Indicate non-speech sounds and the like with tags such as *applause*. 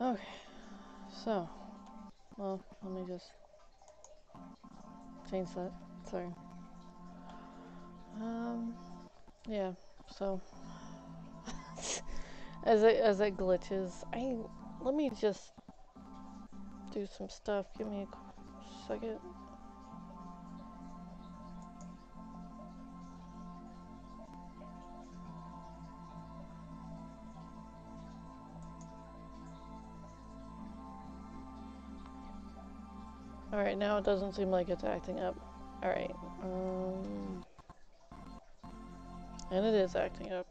Okay, so, well, let me just change that. Sorry. Um, yeah. So, *laughs* as it as it glitches, I let me just do some stuff. Give me a second. Alright, now it doesn't seem like it's acting up. Alright, um... And it is acting up.